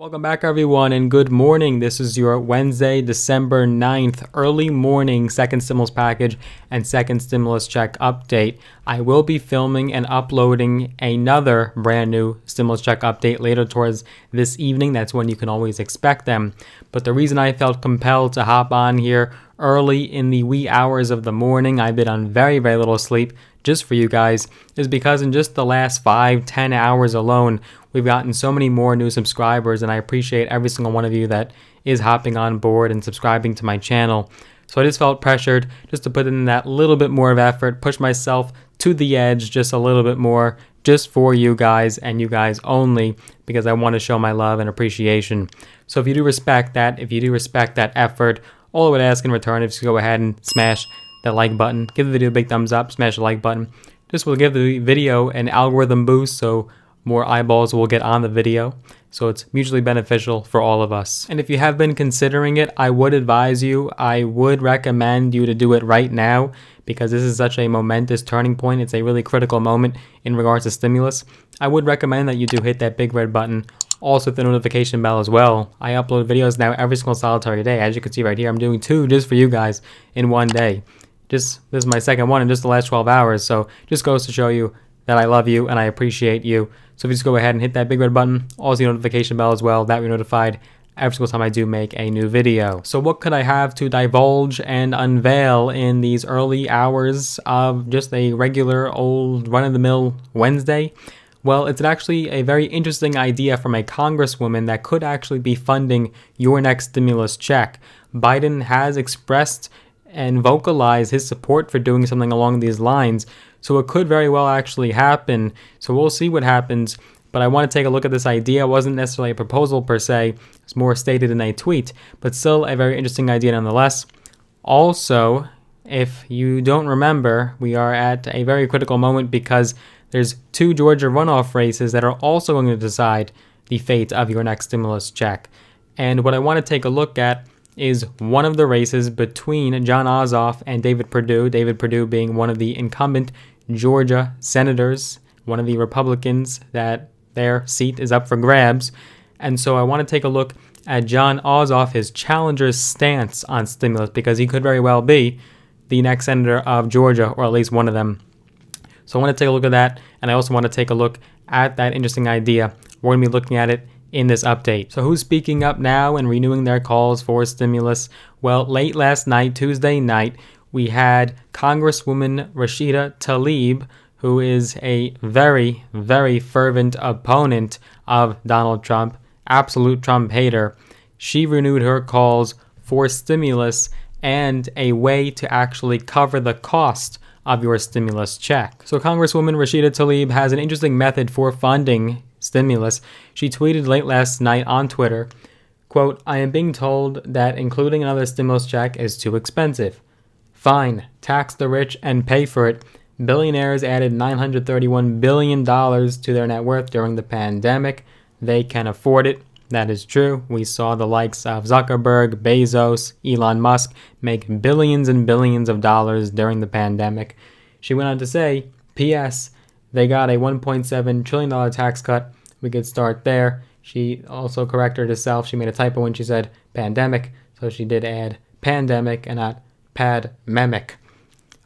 Welcome back, everyone, and good morning. This is your Wednesday, December 9th, early morning second stimulus package and second stimulus check update. I will be filming and uploading another brand new stimulus check update later towards this evening. That's when you can always expect them. But the reason I felt compelled to hop on here early in the wee hours of the morning, I've been on very, very little sleep just for you guys, is because in just the last five, ten hours alone, We've gotten so many more new subscribers, and I appreciate every single one of you that is hopping on board and subscribing to my channel. So I just felt pressured just to put in that little bit more of effort, push myself to the edge just a little bit more, just for you guys and you guys only, because I want to show my love and appreciation. So if you do respect that, if you do respect that effort, all I would ask in return is to go ahead and smash that like button, give the video a big thumbs up, smash the like button. This will give the video an algorithm boost so more eyeballs will get on the video. So it's mutually beneficial for all of us. And if you have been considering it, I would advise you, I would recommend you to do it right now because this is such a momentous turning point. It's a really critical moment in regards to stimulus. I would recommend that you do hit that big red button also the notification bell as well. I upload videos now every single solitary day. As you can see right here, I'm doing two just for you guys in one day. Just this is my second one in just the last 12 hours. So just goes to show you that I love you and I appreciate you. So if you just go ahead and hit that big red button, also the notification bell as well, that you're notified every single time I do make a new video. So what could I have to divulge and unveil in these early hours of just a regular old run-of-the-mill Wednesday? Well, it's actually a very interesting idea from a congresswoman that could actually be funding your next stimulus check. Biden has expressed and vocalized his support for doing something along these lines, so it could very well actually happen. So we'll see what happens. But I want to take a look at this idea. It wasn't necessarily a proposal per se, it's more stated in a tweet, but still a very interesting idea nonetheless. Also, if you don't remember, we are at a very critical moment because there's two Georgia runoff races that are also going to decide the fate of your next stimulus check. And what I want to take a look at is one of the races between Jon Ossoff and David Perdue, David Perdue being one of the incumbent Georgia senators, one of the Republicans that their seat is up for grabs. And so I want to take a look at Jon Ossoff, his challenger's stance on stimulus, because he could very well be the next senator of Georgia, or at least one of them. So I want to take a look at that, and I also want to take a look at that interesting idea. We're going to be looking at it in this update. So who's speaking up now and renewing their calls for stimulus? Well, late last night, Tuesday night, we had Congresswoman Rashida Tlaib, who is a very, very fervent opponent of Donald Trump, absolute Trump hater. She renewed her calls for stimulus and a way to actually cover the cost of your stimulus check. So Congresswoman Rashida Tlaib has an interesting method for funding stimulus. She tweeted late last night on Twitter, quote, I am being told that including another stimulus check is too expensive. Fine, tax the rich and pay for it. Billionaires added $931 billion to their net worth during the pandemic. They can afford it. That is true. We saw the likes of Zuckerberg, Bezos, Elon Musk make billions and billions of dollars during the pandemic. She went on to say, P.S. They got a $1.7 trillion tax cut. We could start there. She also corrected herself. She made a typo when she said pandemic, so she did add pandemic and not pad memic.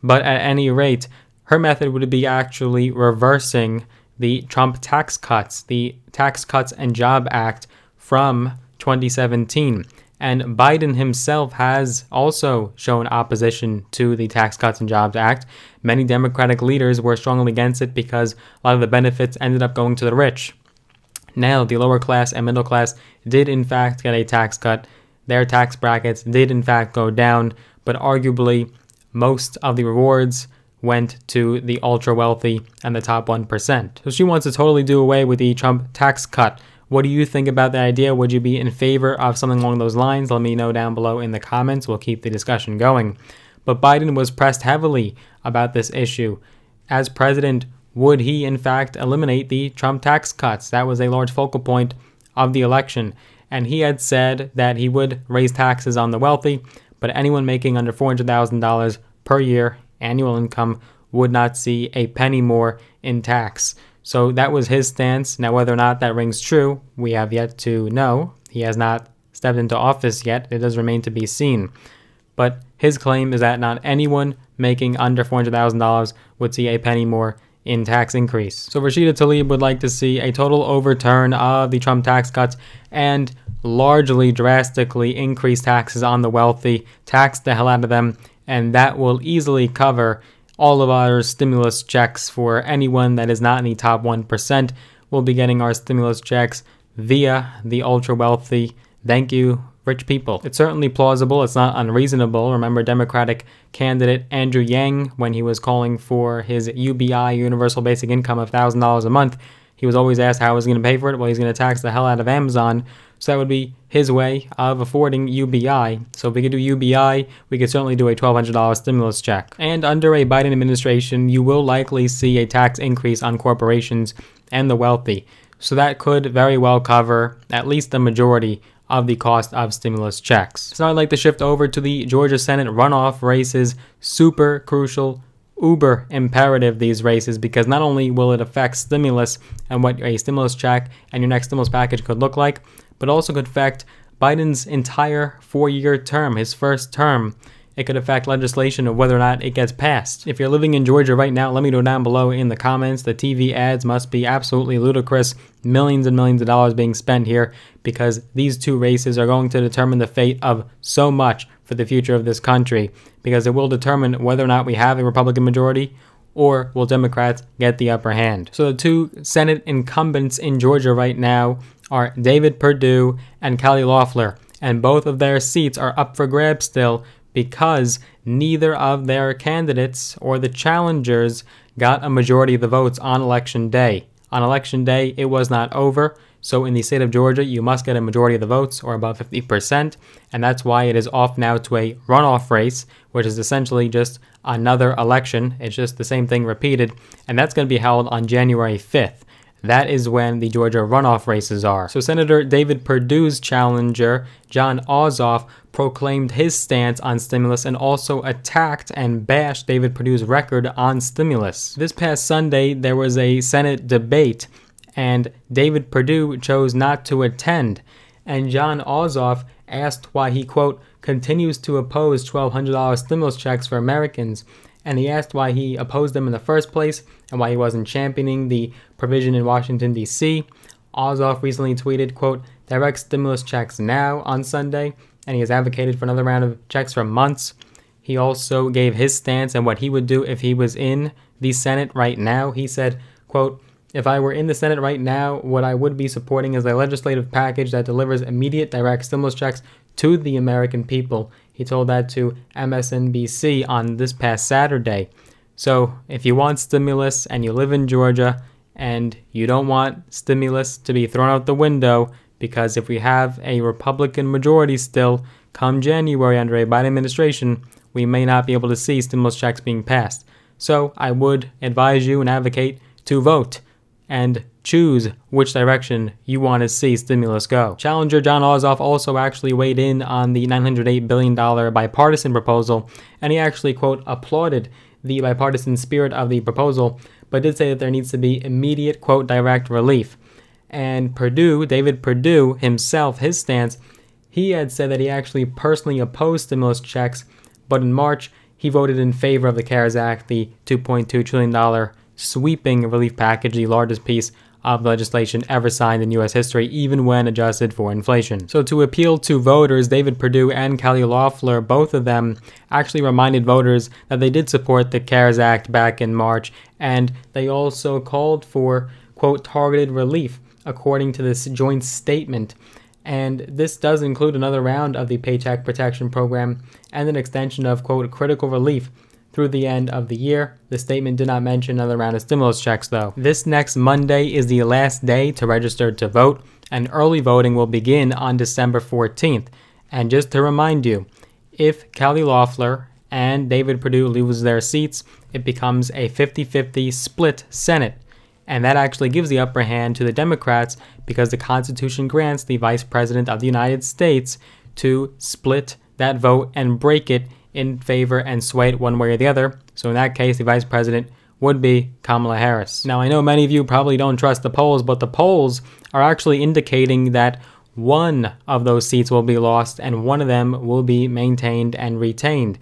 But at any rate, her method would be actually reversing the Trump tax cuts, the Tax Cuts and Job Act from 2017. And Biden himself has also shown opposition to the Tax Cuts and Jobs Act. Many Democratic leaders were strongly against it because a lot of the benefits ended up going to the rich. Now, the lower class and middle class did in fact get a tax cut. Their tax brackets did in fact go down, but arguably most of the rewards went to the ultra wealthy and the top 1%. So she wants to totally do away with the Trump tax cut. What do you think about the idea? Would you be in favor of something along those lines? Let me know down below in the comments. We'll keep the discussion going. But Biden was pressed heavily about this issue. As president, would he in fact eliminate the Trump tax cuts? That was a large focal point of the election. And he had said that he would raise taxes on the wealthy, but anyone making under $400,000 per year annual income would not see a penny more in tax. So that was his stance. Now, whether or not that rings true, we have yet to know. He has not stepped into office yet. It does remain to be seen. But his claim is that not anyone making under $400,000 would see a penny more in tax increase. So Rashida Tlaib would like to see a total overturn of the Trump tax cuts and largely drastically increase taxes on the wealthy, tax the hell out of them, and that will easily cover all of our stimulus checks for anyone that is not in the top 1%. We'll be getting our stimulus checks via the ultra wealthy. Thank you, rich people. It's certainly plausible, it's not unreasonable. Remember Democratic candidate Andrew Yang, when he was calling for his UBI, Universal Basic Income of $1,000 a month, he was always asked how he's going to pay for it. Well, he's going to tax the hell out of Amazon. So that would be his way of affording UBI. So if we could do UBI, we could certainly do a $1,200 stimulus check. And under a Biden administration, you will likely see a tax increase on corporations and the wealthy. So that could very well cover at least the majority of the cost of stimulus checks. So I'd like to shift over to the Georgia Senate runoff races. Super crucial, uber imperative these races because not only will it affect stimulus and what a stimulus check and your next stimulus package could look like, but also could affect Biden's entire four year term, his first term. It could affect legislation of whether or not it gets passed. If you're living in Georgia right now, let me know down below in the comments. The TV ads must be absolutely ludicrous. Millions and millions of dollars being spent here because these two races are going to determine the fate of so much for the future of this country because it will determine whether or not we have a Republican majority or will Democrats get the upper hand? So the two Senate incumbents in Georgia right now are David Perdue and Kelly Loeffler, and both of their seats are up for grabs still because neither of their candidates or the challengers got a majority of the votes on election day. On election day, it was not over. So in the state of Georgia, you must get a majority of the votes, or about 50%, and that's why it is off now to a runoff race, which is essentially just another election. It's just the same thing repeated, and that's going to be held on January 5th. That is when the Georgia runoff races are. So Senator David Perdue's challenger, Jon Ossoff, proclaimed his stance on stimulus and also attacked and bashed David Perdue's record on stimulus. This past Sunday, there was a Senate debate and David Perdue chose not to attend. And Jon Ossoff asked why he, quote, continues to oppose $1,200 stimulus checks for Americans. And he asked why he opposed them in the first place and why he wasn't championing the provision in Washington, D.C. Ossoff recently tweeted, quote, direct stimulus checks now on Sunday, and he has advocated for another round of checks for months. He also gave his stance and what he would do if he was in the Senate right now. He said, quote, if I were in the Senate right now, what I would be supporting is a legislative package that delivers immediate direct stimulus checks to the American people. He told that to MSNBC on this past Saturday. So, if you want stimulus and you live in Georgia and you don't want stimulus to be thrown out the window, because if we have a Republican majority still come January under a Biden administration, we may not be able to see stimulus checks being passed. So, I would advise you and advocate to vote and choose which direction you want to see stimulus go. Challenger Jon Ossoff also actually weighed in on the $908 billion bipartisan proposal, and he actually, quote, applauded the bipartisan spirit of the proposal, but did say that there needs to be immediate, quote, direct relief. And Perdue, David Perdue himself, his stance, he had said that he actually personally opposed stimulus checks, but in March, he voted in favor of the CARES Act, the $2.2 trillion sweeping relief package, the largest piece of legislation ever signed in U.S. history, even when adjusted for inflation. So, to appeal to voters, David Perdue and Kelly Loeffler, both of them, actually reminded voters that they did support the CARES Act back in March, and they also called for, quote, targeted relief, according to this joint statement. And this does include another round of the Paycheck Protection Program and an extension of, quote, critical relief through the end of the year. The statement did not mention another round of stimulus checks, though. This next Monday is the last day to register to vote, and early voting will begin on December 14th. And just to remind you, if Kelly Loeffler and David Perdue lose their seats, it becomes a 50 50 split Senate. And that actually gives the upper hand to the Democrats because the Constitution grants the Vice President of the United States to split that vote and break it in favor and sway it one way or the other. So in that case, the vice president would be Kamala Harris. Now, I know many of you probably don't trust the polls, but the polls are actually indicating that one of those seats will be lost and one of them will be maintained and retained,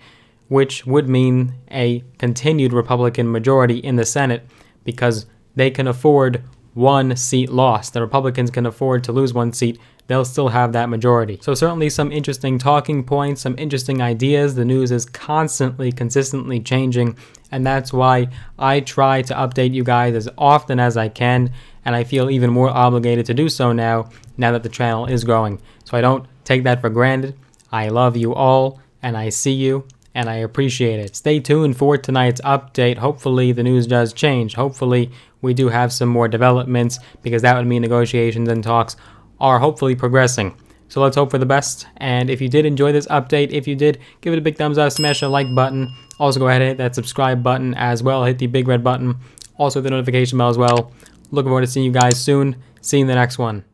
which would mean a continued Republican majority in the Senate because they can afford one seat lost. The Republicans can afford to lose one seat. They'll still have that majority. So, certainly some interesting talking points, some interesting ideas. The news is constantly, consistently changing, and that's why I try to update you guys as often as I can, and I feel even more obligated to do so now, now that the channel is growing. So, I don't take that for granted. I love you all, and I see you, and I appreciate it. Stay tuned for tonight's update. Hopefully, the news does change. Hopefully, we do have some more developments because that would mean negotiations and talks are hopefully progressing. So let's hope for the best. And if you did enjoy this update, if you did, give it a big thumbs up, smash the like button. Also go ahead and hit that subscribe button as well. Hit the big red button. Also the notification bell as well. Looking forward to seeing you guys soon. See you in the next one.